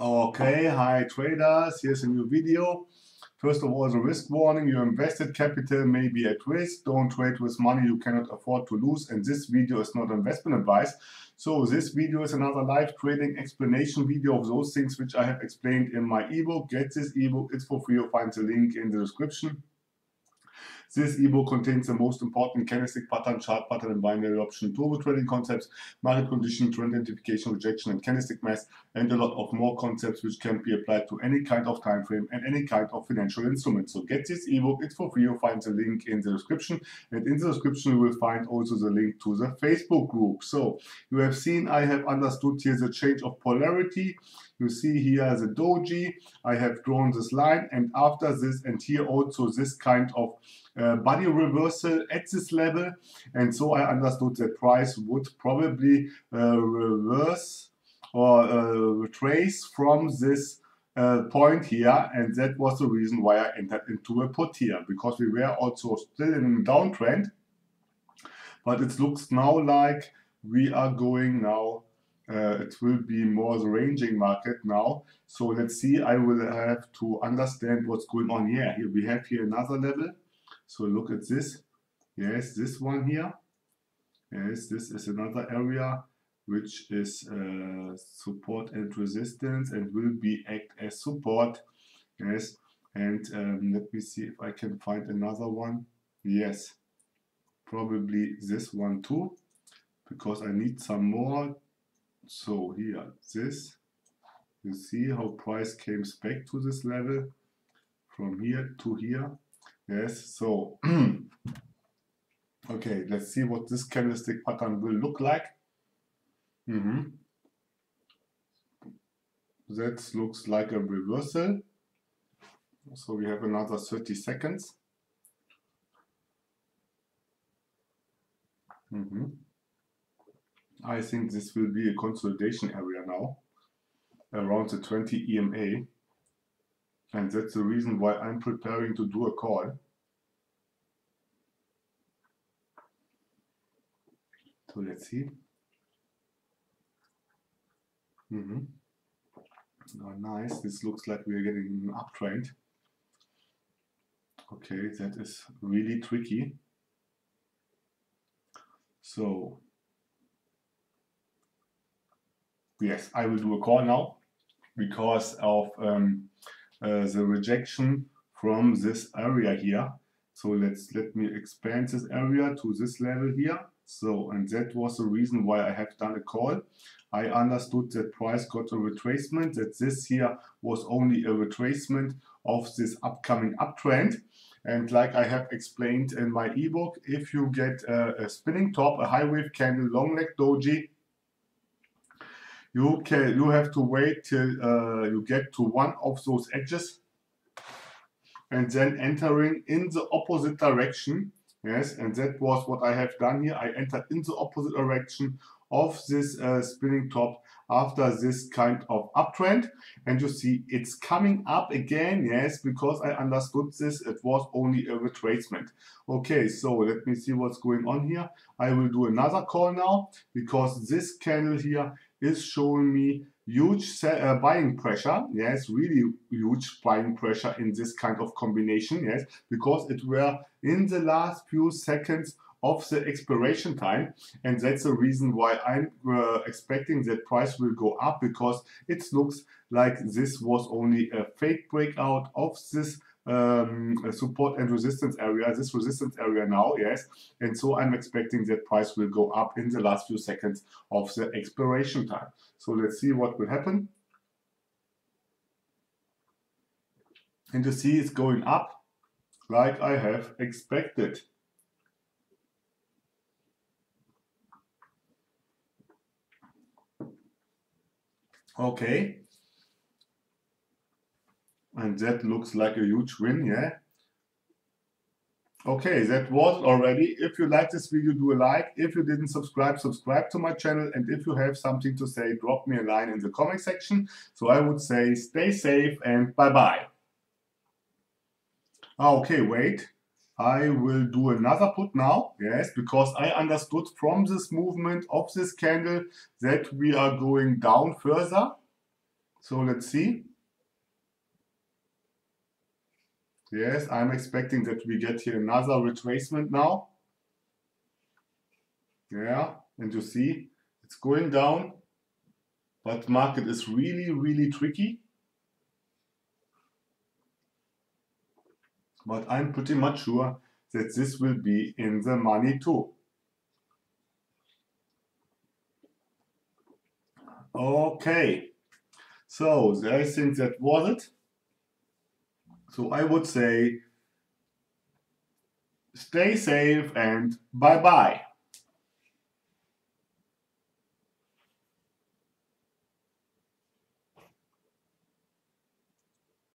Okay, hi traders, here's a new video. First of all, the risk warning, your invested capital may be at risk. Don't trade with money you cannot afford to lose. And this video is not investment advice. So this video is another live trading explanation video of those things which I have explained in my ebook. Get this ebook, it's for free. You'll find the link in the description. This ebook contains the most important candlestick pattern, chart pattern, and binary option turbo trading concepts, market condition, trend identification, rejection, and candlestick math, and a lot of more concepts which can be applied to any kind of time frame and any kind of financial instrument. So get this ebook, it's for free. You'll find the link in the description. And in the description, you will find also the link to the Facebook group. So you have seen I have understood here the change of polarity. You see here the doji. I have drawn this line, and after this, and here also this kind of uh, body reversal at this level. And so I understood that price would probably uh, reverse or uh, retrace from this uh, point here. And that was the reason why I entered into a put here because we were also still in a downtrend. But it looks now like we are going now uh, it will be more the ranging market now. So let's see I will have to understand what's going on here. Here we have here another level so look at this. Yes, this one here. Yes, this is another area which is uh, support and resistance and will be act as support. Yes, and um, let me see if I can find another one. Yes, probably this one too, because I need some more. So here, this, you see how price came back to this level from here to here Yes, so, okay, let's see what this candlestick pattern will look like. Mm -hmm. That looks like a reversal. So we have another 30 seconds. Mm -hmm. I think this will be a consolidation area now, around the 20 EMA. And that's the reason why I'm preparing to do a call. So let's see. Mm -hmm. Oh, nice. This looks like we're getting uptrend. Okay, that is really tricky. So, yes, I will do a call now because of um, uh, the rejection from this area here. So let's let me expand this area to this level here. So, and that was the reason why I have done a call. I understood that price got a retracement, that this here was only a retracement of this upcoming uptrend. And like I have explained in my ebook, if you get a, a spinning top, a high wave candle, long leg doji, you can you have to wait till uh, you get to one of those edges and then entering in the opposite direction. Yes and that was what I have done here. I entered in the opposite direction of this uh, spinning top after this kind of uptrend. And you see it's coming up again yes because I understood this it was only a retracement. Okay so let me see what's going on here. I will do another call now because this candle here is showing me huge uh, buying pressure. Yes really huge buying pressure in this kind of combination. Yes because it were in the last few seconds of the expiration time and that's the reason why I'm uh, expecting that price will go up because it looks like this was only a fake breakout of this um, support and resistance area, this resistance area now, yes, and so I'm expecting that price will go up in the last few seconds of the expiration time. So let's see what will happen. And you see it's going up like I have expected. Okay. And that looks like a huge win, yeah? Okay, that was already. If you like this video, do a like. If you didn't subscribe, subscribe to my channel. And if you have something to say, drop me a line in the comment section. So I would say stay safe and bye-bye. Ah, okay, wait. I will do another put now, yes, because I understood from this movement of this candle that we are going down further. So let's see. Yes, I'm expecting that we get here another retracement now. Yeah, and you see, it's going down, but market is really, really tricky. But I'm pretty much sure that this will be in the money too. Okay, so I think that was it. So I would say stay safe and bye bye.